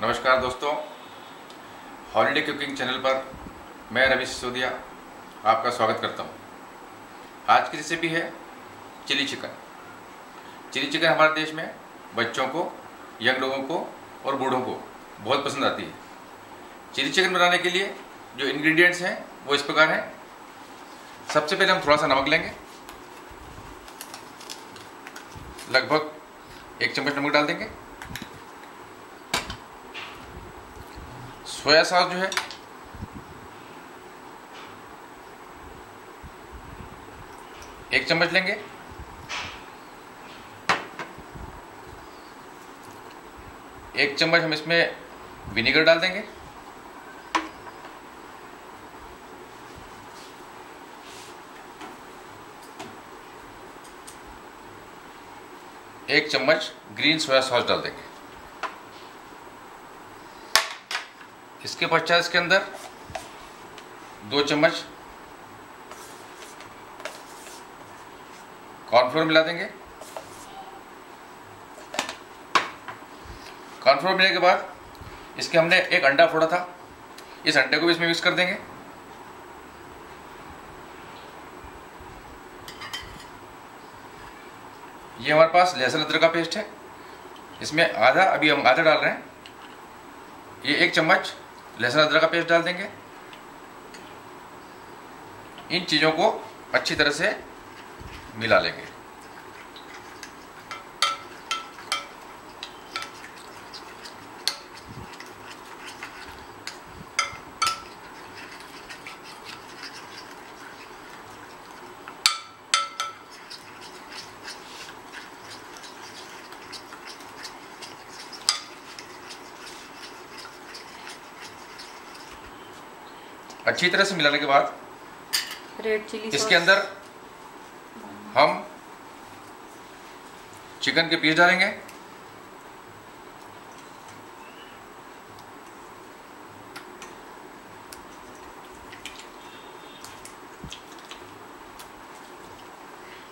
नमस्कार दोस्तों। Holiday cooking channel पर मैं रवि सिसोदिया आपका स्वागत करता हूँ। आज की रेसिपी है चिली चिकन चिली चिकन हमारे देश में बच्चों को, यंग लोगों को और बूढ़ों को बहुत पसंद आती है। चिली चिकन बनाने के लिए जो इंग्रेडिएंट्स हैं, वो इस प्रकार हैं। सबसे पहले हम थोड़ा सा नमक लेंगे। लगभग एक चम्मच नमक डाल देंगे। सोया सॉस जो है। एक चम्मच लेंगे। एक चम्मच हम इसमें विनेगर डाल देंगे। एक चम्मच ग्रीन सोया सॉस डाल देंगे। इसके पश्चात इसके अंदर, दो चम्मच कॉर्नफ्लोर मिला देंगे। कॉर्नफ्लोर मिलने के बाद इसके हमने एक अंडा फोड़ा था। इस अंडे को भी इसमें मिक्स कर देंगे। ये हमारे पास लहसुन अदरक का पेस्ट है। इसमें आधा, अभी हम आधा डाल रहे हैं। ये एक चम्मच लहसुन अदरक का पेस्ट डाल देंगे। इन चीज़ों को अच्छी तरह से मिला लेंगे। अच्छी तरह से मिलाने के बाद रेड चिली इसके अंदर हम चिकन के पीस डालेंगे।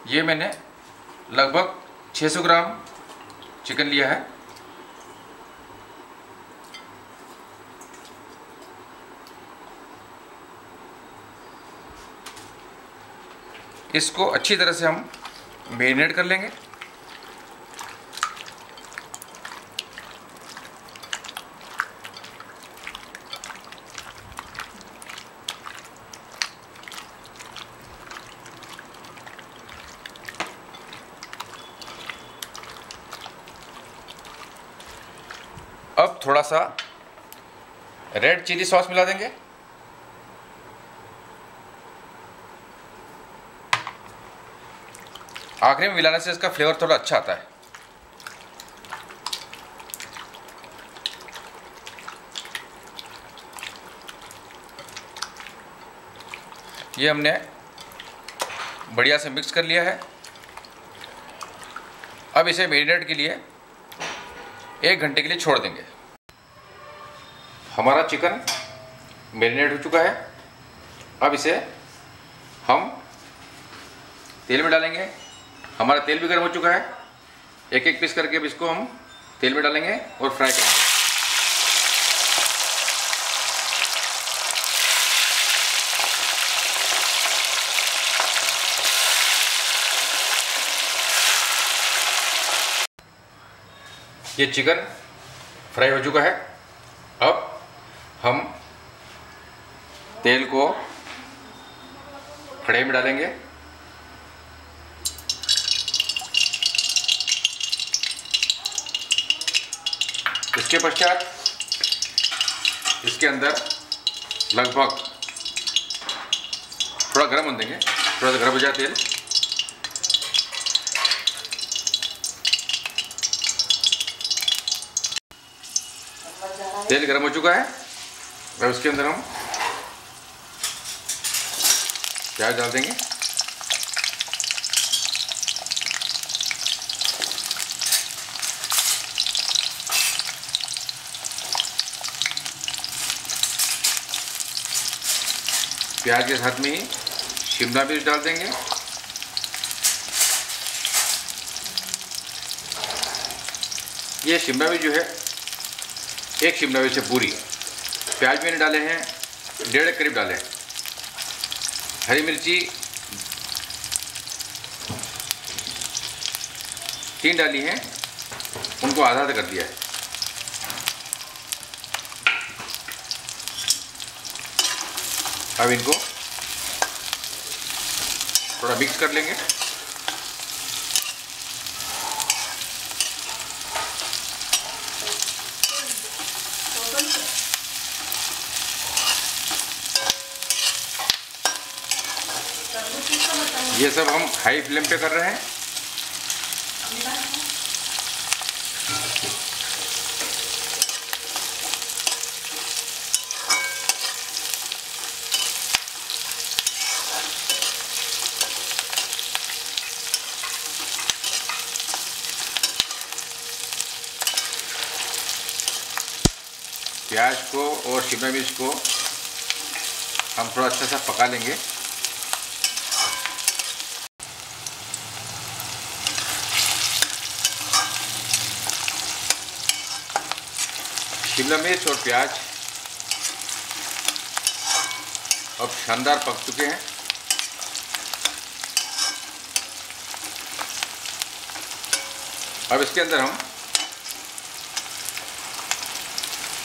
ये मैंने लगभग 600 ग्राम चिकन लिया है। इसको अच्छी तरह से हम मेरिनेट कर लेंगे। अब थोड़ा सा रेड चिली सॉस मिला देंगे। आखिरी में मिलाने से इसका फ्लेवर थोड़ा अच्छा आता है। ये हमने बढ़िया से मिक्स कर लिया है। अब इसे मेरीनेट के लिए एक घंटे के लिए छोड़ देंगे। हमारा चिकन मेरीनेट हो चुका है। अब इसे हम तेल में डालेंगे। हमारा तेल भी गर्म हो चुका है। एक एक पीस करके अब इसको हम तेल में डालेंगे और फ्राई करेंगे। ये चिकन फ्राई हो चुका है। अब हम तेल को कढ़ाई में डालेंगे। इसके पश्चात इसके अंदर लगभग थोड़ा गर्म होने देंगे, थोड़ा सा गर्म हो जाए तेल। तेल गर्म हो चुका है, और उसके अंदर हम प्याज डाल देंगे। प्याज के साथ में ही शिमला मिर्च डाल देंगे। ये शिमला मिर्च जो है, एक शिमला मिर्च पूरी। प्याज मैंने डाले हैं, डेढ़ करीब डाले हैं। हरी मिर्ची तीन डाली हैं, उनको आधा आधा कर दिया है। अब इनको थोड़ा मिक्स कर लेंगे। ये सब हम हाई फ्लेम पे कर रहे हैं। प्याज को और शिमला मिर्च को हम थोड़ा अच्छा सा पका लेंगे। शिमला मिर्च और प्याज अब शानदार पक चुके हैं। अब इसके अंदर हम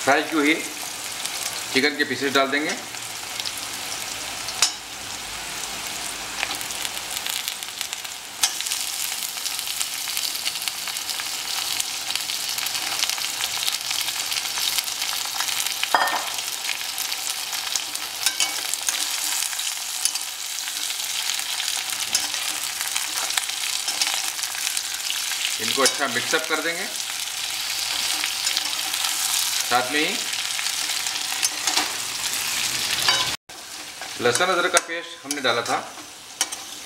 फ्राई की हुई चिकन के पीसेस डाल देंगे। इनको अच्छा मिक्सअप कर देंगे। साथ में ही। लहसुन अदरक का पेस्ट हमने डाला था।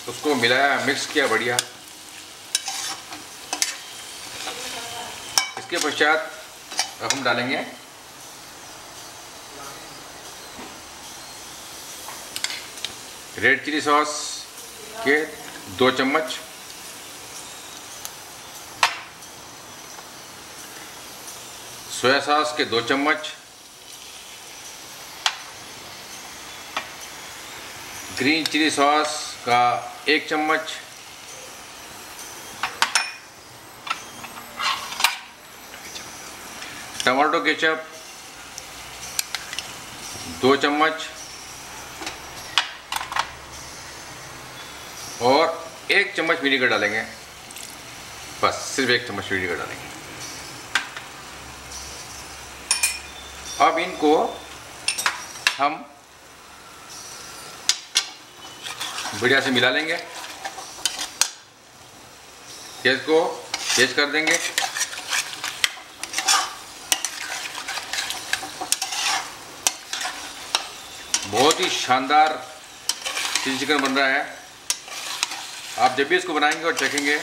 उसको मिलाया, मिक्स किया बढ़िया। इसके पश्चात अब हम डालेंगे रेड चिली सॉस के दो चम्मच। सोया सॉस के दो चम्मच, ग्रीन चिली सॉस का एक चम्मच, टमाटो केचप दो चम्मच, और एक चम्मच विनीगर डालेंगे। बस, सिर्फ़ एक चम्मच विनीगर डालेंगे। अब इनको हम बढ़िया से मिला लेंगे। गैस को तेज कर देंगे। बहुत ही शानदार चिली चिकन बन रहा है। आप जब भी इसको बनाएँगे और चखेंगे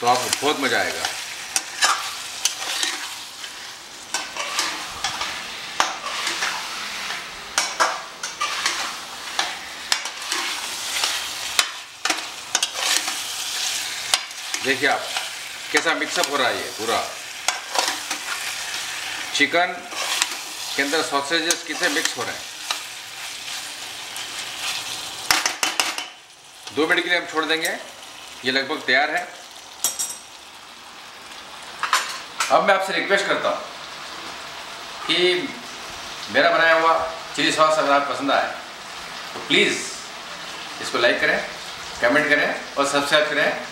तो आपको बहुत मज़ा आएगा। देखिए आप, कैसा मिक्सअप हो रहा है ये पूरा? चिकन के अंदर सॉसेजेस कितने मिक्स हो रहे हैं? दो मिनट के लिए हम छोड़ देंगे। ये लगभग तैयार है। अब मैं आपसे रिक्वेस्ट करता हूँ कि मेरा बनाया हुआ चिली सॉस अगर आप पसंद आए तो प्लीज़ इसको लाइक करें कमेंट करें और सब्सक्राइब करें।